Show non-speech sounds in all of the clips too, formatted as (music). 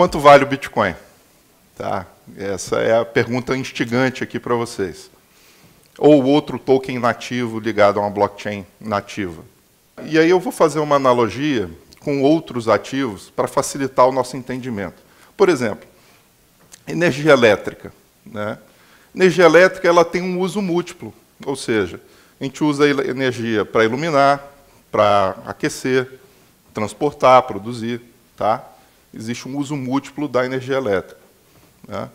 quanto vale o Bitcoin? Tá? Essa é a pergunta instigante aqui para vocês. Ou outro token nativo ligado a uma blockchain nativa. E aí eu vou fazer uma analogia com outros ativos para facilitar o nosso entendimento. Por exemplo, energia elétrica. Né? Energia elétrica ela tem um uso múltiplo, ou seja, a gente usa a energia para iluminar, para aquecer, transportar, produzir. Tá? Existe um uso múltiplo da energia elétrica. Né?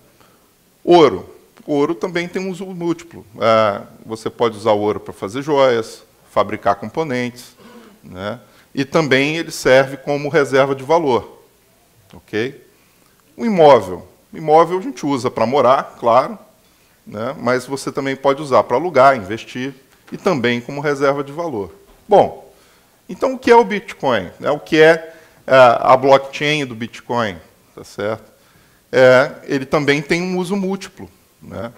Ouro. Ouro também tem um uso múltiplo. É, você pode usar ouro para fazer joias, fabricar componentes, né? e também ele serve como reserva de valor. Ok? O imóvel. O imóvel a gente usa para morar, claro, né? mas você também pode usar para alugar, investir e também como reserva de valor. Bom, então o que é o Bitcoin? É o que é a blockchain do Bitcoin, tá certo? É, ele também tem um uso múltiplo. Né?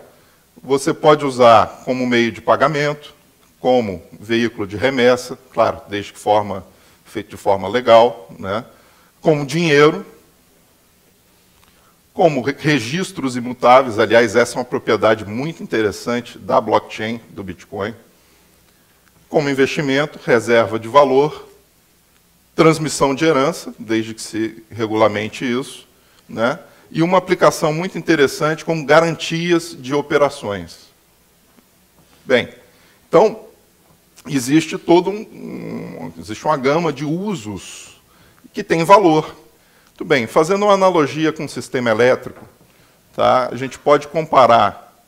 Você pode usar como meio de pagamento, como veículo de remessa, claro, desde que forma feito de forma legal, né? como dinheiro, como registros imutáveis, aliás, essa é uma propriedade muito interessante da blockchain do Bitcoin, como investimento, reserva de valor, transmissão de herança, desde que se regulamente isso, né? e uma aplicação muito interessante como garantias de operações. Bem, então, existe todo um, existe uma gama de usos que tem valor. Muito bem, fazendo uma analogia com o sistema elétrico, tá, a gente pode comparar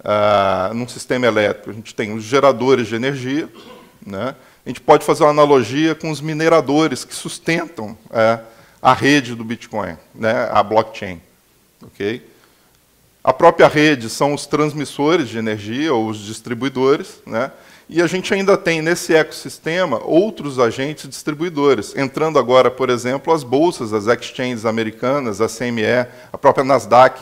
uh, num sistema elétrico, a gente tem os geradores de energia, né, a gente pode fazer uma analogia com os mineradores que sustentam uh, a rede do Bitcoin, né, a blockchain. Okay? A própria rede são os transmissores de energia, ou os distribuidores, né? e a gente ainda tem nesse ecossistema outros agentes distribuidores, entrando agora, por exemplo, as bolsas, as exchanges americanas, a CME, a própria Nasdaq,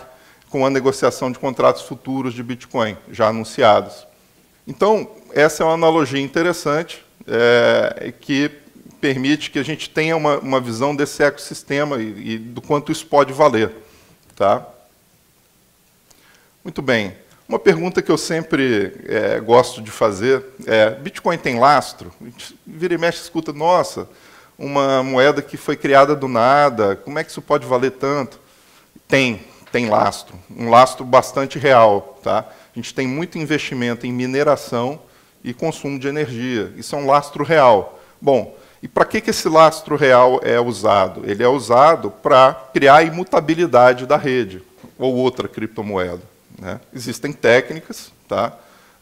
com a negociação de contratos futuros de Bitcoin, já anunciados. Então, essa é uma analogia interessante, é, que permite que a gente tenha uma, uma visão desse ecossistema e, e, do quanto isso pode valer. Tá? Muito bem. Uma pergunta que eu sempre é, gosto de fazer é: Bitcoin tem lastro? A gente vira e mexe escuta, nossa, uma moeda que foi criada do nada, como é que isso pode valer tanto? Tem, tem lastro, um lastro bastante real. Tá? A gente tem muito investimento em mineração e consumo de energia. Isso é um lastro real. Bom, e para que, que esse lastro real é usado? Ele é usado para criar a imutabilidade da rede, ou outra criptomoeda. Né? Existem técnicas. Tá?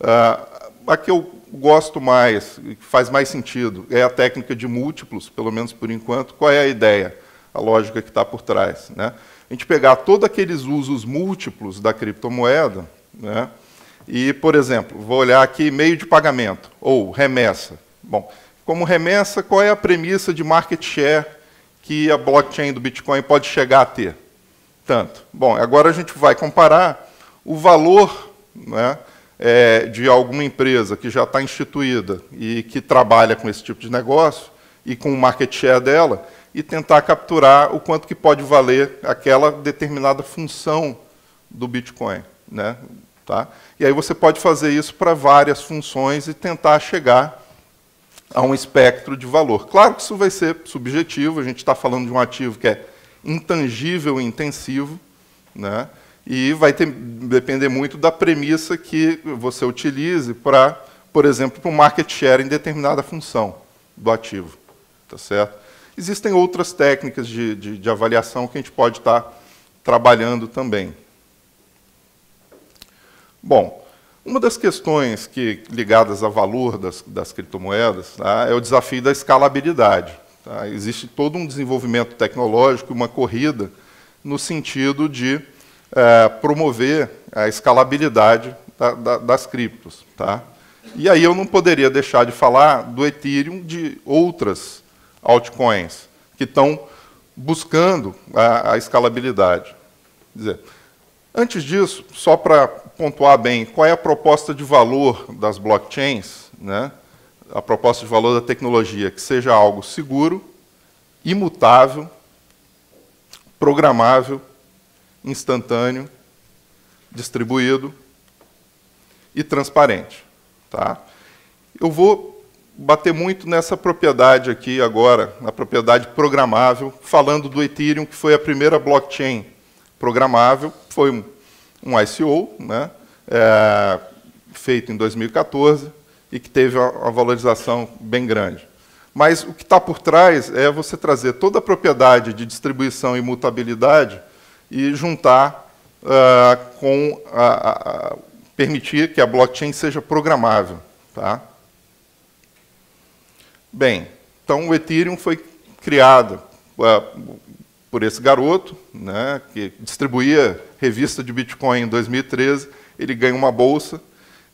Uh, a que eu gosto mais, que faz mais sentido, é a técnica de múltiplos, pelo menos por enquanto. Qual é a ideia? A lógica que está por trás. Né? A gente pegar todos aqueles usos múltiplos da criptomoeda, né? E, por exemplo, vou olhar aqui meio de pagamento, ou remessa. Bom, como remessa, qual é a premissa de market share que a blockchain do Bitcoin pode chegar a ter? Tanto. Bom, agora a gente vai comparar o valor né, é, de alguma empresa que já está instituída e que trabalha com esse tipo de negócio e com o market share dela e tentar capturar o quanto que pode valer aquela determinada função do Bitcoin. Né? Tá? E aí você pode fazer isso para várias funções e tentar chegar a um espectro de valor. Claro que isso vai ser subjetivo, a gente está falando de um ativo que é intangível e intensivo, né? e vai ter, depender muito da premissa que você utilize para, por exemplo, para o market share em determinada função do ativo. Tá certo? Existem outras técnicas de, de, de avaliação que a gente pode estar tá trabalhando também. Bom, uma das questões que, ligadas ao valor das, das criptomoedas tá, é o desafio da escalabilidade. Tá? Existe todo um desenvolvimento tecnológico, uma corrida, no sentido de é, promover a escalabilidade da, da, das criptos. Tá? E aí eu não poderia deixar de falar do Ethereum, de outras altcoins, que estão buscando a, a escalabilidade. Quer dizer, antes disso, só para pontuar bem qual é a proposta de valor das blockchains, né? a proposta de valor da tecnologia, que seja algo seguro, imutável, programável, instantâneo, distribuído e transparente. Tá? Eu vou bater muito nessa propriedade aqui agora, na propriedade programável, falando do Ethereum, que foi a primeira blockchain programável, foi um, um ICO, né, é, feito em 2014, e que teve uma valorização bem grande. Mas o que está por trás é você trazer toda a propriedade de distribuição e mutabilidade e juntar uh, com a, a, permitir que a blockchain seja programável. Tá? Bem, então o Ethereum foi criado uh, por esse garoto, né, que distribuía revista de Bitcoin em 2013. Ele ganha uma bolsa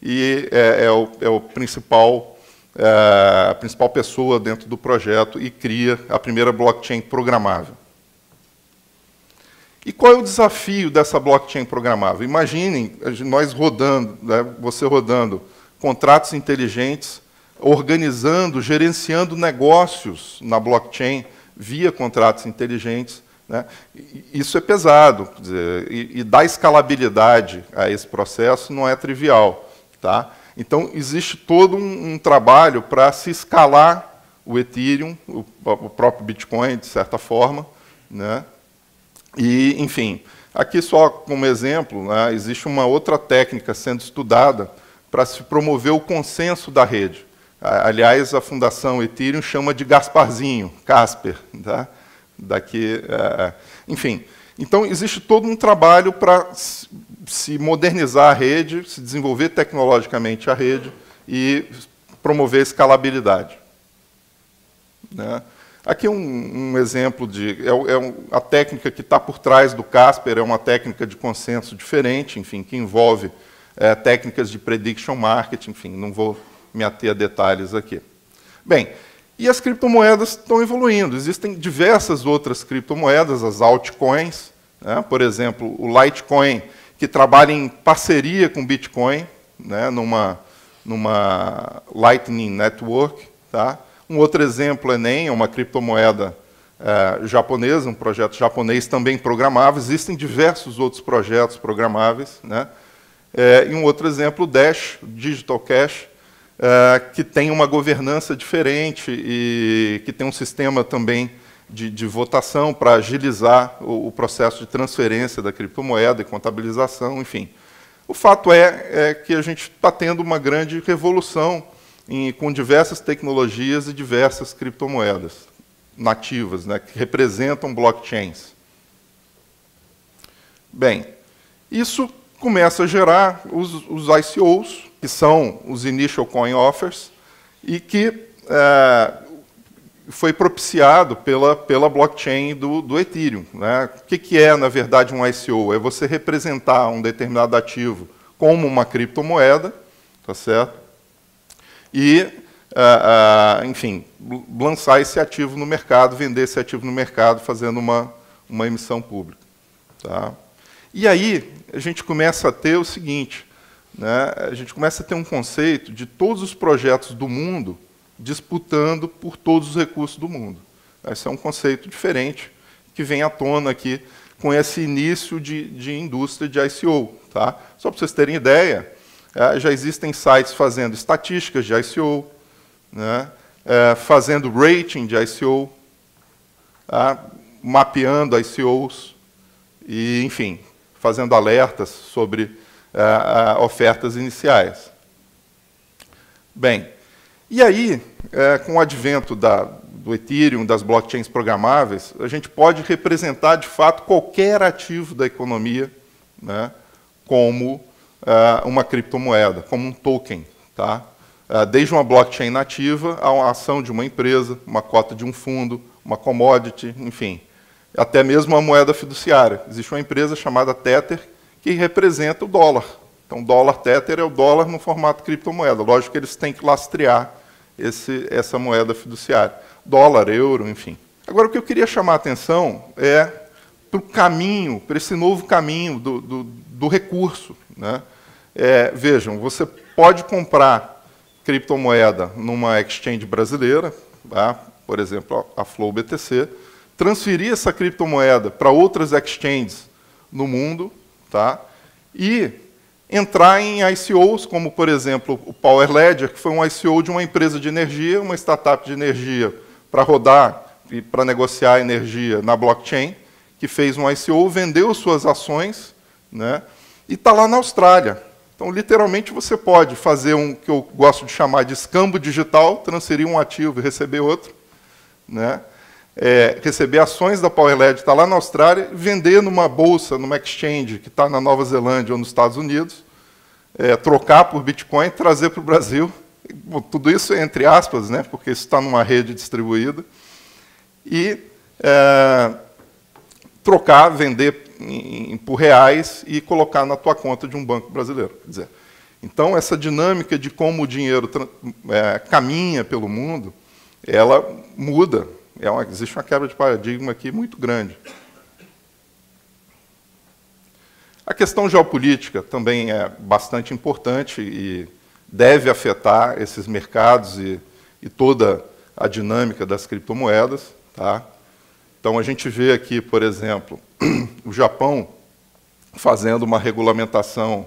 e é, é, o, é o, principal, é, a principal pessoa dentro do projeto e cria a primeira blockchain programável. E qual é o desafio dessa blockchain programável? Imaginem nós rodando, né, você rodando contratos inteligentes, organizando, gerenciando negócios na blockchain via contratos inteligentes. Né? Isso é pesado, dizer, e, e dar escalabilidade a esse processo não é trivial. Tá? Então, existe todo um, um trabalho para se escalar o Ethereum, o, o, próprio Bitcoin, de certa forma, né? E, enfim, aqui só como exemplo, né, existe uma outra técnica sendo estudada para se promover o consenso da rede. Aliás, a Fundação Ethereum chama de Gasparzinho, Casper. Tá? Daqui, é, enfim, então existe todo um trabalho para se modernizar a rede, se desenvolver tecnologicamente a rede e promover escalabilidade. Né? Aqui um, um exemplo de. É, é a técnica que está por trás do Casper é uma técnica de consenso diferente, enfim, que envolve é, técnicas de prediction marketing, enfim, não vou me ater a detalhes aqui. Bem, e as criptomoedas estão evoluindo. Existem diversas outras criptomoedas, as altcoins, né? por exemplo, o Litecoin, que trabalha em parceria com Bitcoin, né? numa, numa Lightning Network. Tá? Um outro exemplo é NEM, uma criptomoeda é, japonesa, um projeto japonês também programável. Existem diversos outros projetos programáveis. Né? É, e um outro exemplo, Dash, Digital Cash, é, que tem uma governança diferente e que tem um sistema também de, de votação para agilizar o, o, processo de transferência da criptomoeda e contabilização, enfim. O fato é, é que a gente está tendo uma grande revolução em, com diversas tecnologias e diversas criptomoedas nativas, né, que representam blockchains. Bem, isso começa a gerar os, os ICOs, que são os Initial Coin Offers, e que é, foi propiciado pela, pela blockchain do, do Ethereum. Né? O que, que é, na verdade, um ICO? É você representar um determinado ativo como uma criptomoeda, tá certo? e, uh, uh, enfim, lançar esse ativo no mercado, vender esse ativo no mercado, fazendo uma, uma emissão pública. Tá? E aí a gente começa a ter o seguinte, né, a gente começa a ter um conceito de todos os projetos do mundo disputando por todos os recursos do mundo. Esse é um conceito diferente que vem à tona aqui com esse início de, de indústria de ICO. Tá? Só para vocês terem ideia, é, já existem sites fazendo estatísticas de ICO, né, é, fazendo rating de ICO, tá, mapeando ICOs, e, enfim, fazendo alertas sobre é, ofertas iniciais. Bem, e aí, é, com o advento da, do Ethereum, das blockchains programáveis, a gente pode representar, de fato, qualquer ativo da economia né, como uh, uma criptomoeda, como um token. Tá? Uh, desde uma blockchain nativa a uma ação de uma empresa, uma cota de um fundo, uma commodity, enfim. Até mesmo uma moeda fiduciária. Existe uma empresa chamada Tether que representa o dólar. Então, dólar Tether é o dólar no formato criptomoeda. Lógico que eles têm que lastrear esse, essa moeda fiduciária. Dólar, euro, enfim. Agora, o que eu queria chamar a atenção é para o caminho, para esse novo caminho do, do, do recurso. Né? É, vejam, você pode comprar criptomoeda numa exchange brasileira, tá? por exemplo, a Flow BTC, transferir essa criptomoeda para outras exchanges no mundo, tá? e entrar em ICOs, como, por exemplo, o Power Ledger, que foi um ICO de uma empresa de energia, uma startup de energia para rodar e para negociar energia na blockchain, que fez um ICO, vendeu suas ações né, e está lá na Austrália. Então, literalmente, você pode fazer um que eu gosto de chamar de escambo digital, transferir um ativo e receber outro. Né? É, receber ações da PowerLed, está lá na Austrália, vender numa bolsa, numa exchange que está na Nova Zelândia ou nos Estados Unidos, é, trocar por Bitcoin, trazer para o Brasil. Tudo isso entre aspas, né, porque isso está numa rede distribuída. E é, trocar, vender em, por reais e colocar na tua conta de um banco brasileiro. Quer dizer, então, essa dinâmica de como o dinheiro é, caminha pelo mundo, ela muda. É uma, existe uma quebra de paradigma aqui muito grande. A questão geopolítica também é bastante importante e deve afetar esses mercados e, e toda a dinâmica das criptomoedas. Tá? Então, a gente vê aqui, por exemplo, (clears throat) o Japão fazendo uma regulamentação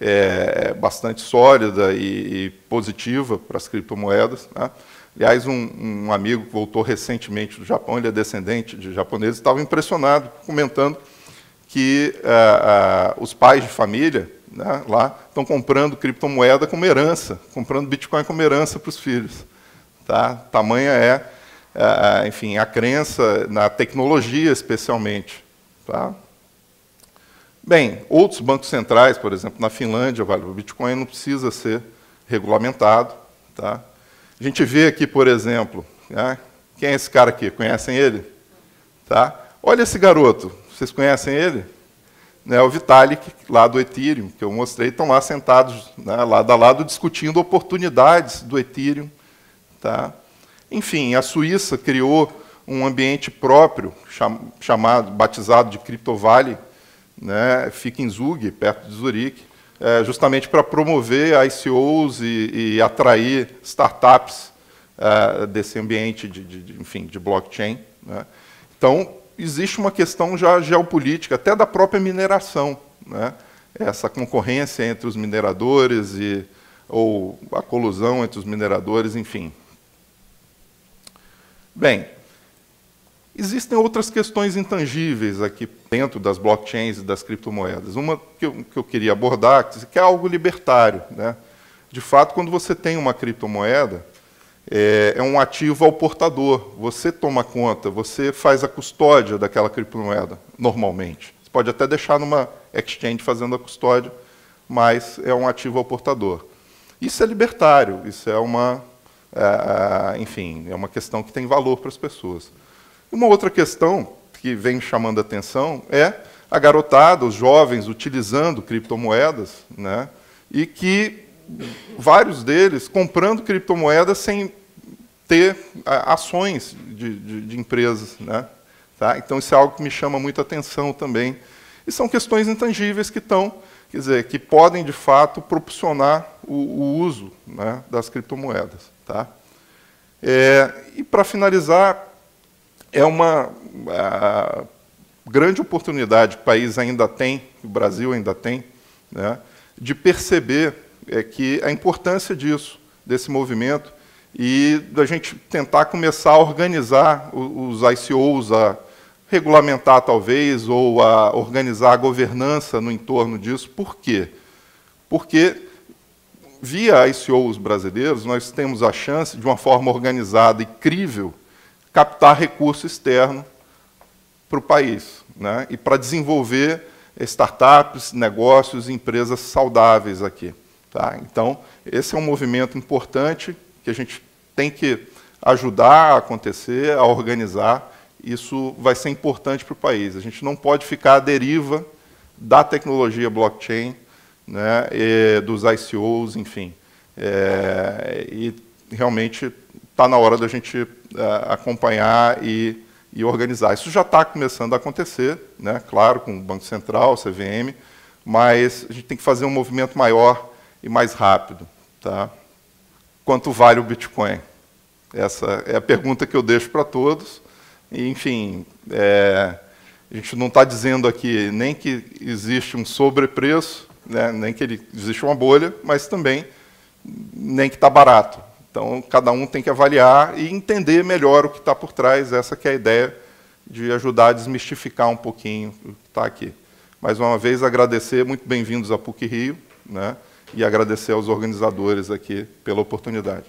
é, bastante sólida e, e, positiva para as criptomoedas. Né? Aliás, um, um, amigo que voltou recentemente do Japão, ele é descendente de japoneses, estava impressionado, comentando que ah, ah, os pais de família né, lá estão comprando criptomoeda como herança, comprando Bitcoin como herança para os filhos. Tá? Tamanha é enfim, a crença na tecnologia, especialmente. Tá? Bem, outros bancos centrais, por exemplo, na Finlândia, o Bitcoin não precisa ser regulamentado. Tá? A gente vê aqui, por exemplo, né, quem é esse cara aqui? Conhecem ele? Tá? Olha esse garoto, vocês conhecem ele? Né, o Vitalik, lá do Ethereum, que eu mostrei, estão lá sentados, né, lado a lado, discutindo oportunidades do Ethereum. Tá? Enfim, a Suíça criou um ambiente próprio, chamado, batizado de Crypto Valley, né, fica em Zug, perto de Zurique, é, justamente para promover ICOs e, e atrair startups é, desse ambiente de, de, enfim, de blockchain. Né. Então, existe uma questão já geopolítica, até da própria mineração. Né, essa concorrência entre os mineradores e, ou a colusão entre os mineradores, enfim, Bem, existem outras questões intangíveis aqui dentro das blockchains e das criptomoedas. Uma que eu, que eu queria abordar, que é algo libertário. Né? De fato, quando você tem uma criptomoeda, é, é, um ativo ao portador. Você toma conta, você faz a custódia daquela criptomoeda, normalmente. Você pode até deixar numa exchange fazendo a custódia, mas é um ativo ao portador. Isso é libertário, isso é uma é, enfim, é uma questão que tem valor para as pessoas. Uma outra questão que vem chamando a atenção é a garotada, os jovens utilizando criptomoedas, né, e que vários deles comprando criptomoedas sem ter ações de, de, de empresas. Né, tá? Então, isso é algo que me chama muita atenção também. E são questões intangíveis que estão, quer dizer, que podem, de fato, propulsionar o, o uso né, das criptomoedas. Tá? É, e, para finalizar, é uma grande oportunidade que o país ainda tem, o Brasil ainda tem, né, de perceber é, que a importância disso, desse movimento, e da gente tentar começar a organizar os ICOs, a regulamentar talvez, ou a organizar a governança no entorno disso. Por quê? Porque via ICOs brasileiros, nós temos a chance, de uma forma organizada e crível, captar recurso externo para o país, né? e para desenvolver startups, negócios, empresas saudáveis aqui. Tá? Então, esse é um movimento importante que a gente tem que ajudar a acontecer, a organizar. Isso vai ser importante para o país. A gente não pode ficar à deriva da tecnologia blockchain, né, dos ICOs, enfim. É, e realmente está na hora da gente é, acompanhar e, e, organizar. Isso já está começando a acontecer, né, claro, com o Banco Central, CVM, mas a gente tem que fazer um movimento maior e mais rápido. Tá? Quanto vale o Bitcoin? Essa é a pergunta que eu deixo para todos. enfim, é, a gente não está dizendo aqui nem que existe um sobrepreço, né, nem que ele, existe uma bolha, mas também nem que está barato. Então, cada um tem que avaliar e entender melhor o que está por trás. Essa que é a ideia de ajudar a desmistificar um pouquinho o que está aqui. Mais uma vez, agradecer, muito bem-vindos à PUC Rio, né, e agradecer aos organizadores aqui pela oportunidade.